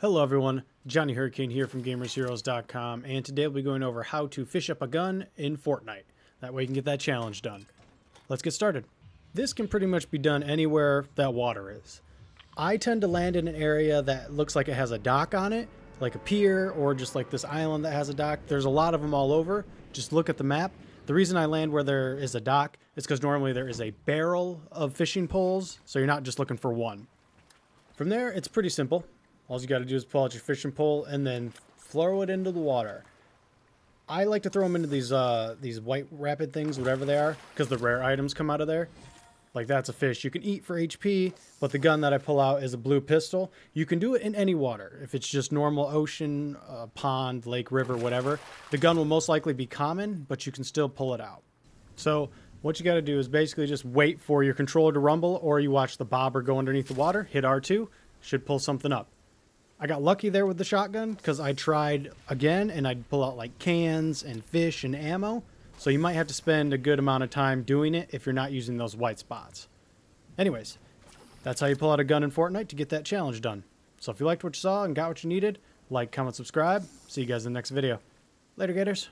Hello everyone, Johnny Hurricane here from GamersHeroes.com, and today we'll be going over how to fish up a gun in Fortnite. That way you can get that challenge done. Let's get started. This can pretty much be done anywhere that water is. I tend to land in an area that looks like it has a dock on it, like a pier or just like this island that has a dock. There's a lot of them all over. Just look at the map. The reason I land where there is a dock is because normally there is a barrel of fishing poles, so you're not just looking for one. From there, it's pretty simple. All you got to do is pull out your fishing pole and then throw it into the water. I like to throw them into these uh, these white rapid things, whatever they are, because the rare items come out of there. Like that's a fish you can eat for HP, but the gun that I pull out is a blue pistol. You can do it in any water. If it's just normal ocean, uh, pond, lake, river, whatever, the gun will most likely be common, but you can still pull it out. So what you got to do is basically just wait for your controller to rumble, or you watch the bobber go underneath the water, hit R2, should pull something up. I got lucky there with the shotgun because I tried again and I'd pull out like cans and fish and ammo. So you might have to spend a good amount of time doing it if you're not using those white spots. Anyways, that's how you pull out a gun in Fortnite to get that challenge done. So if you liked what you saw and got what you needed, like, comment, subscribe. See you guys in the next video. Later, Gators.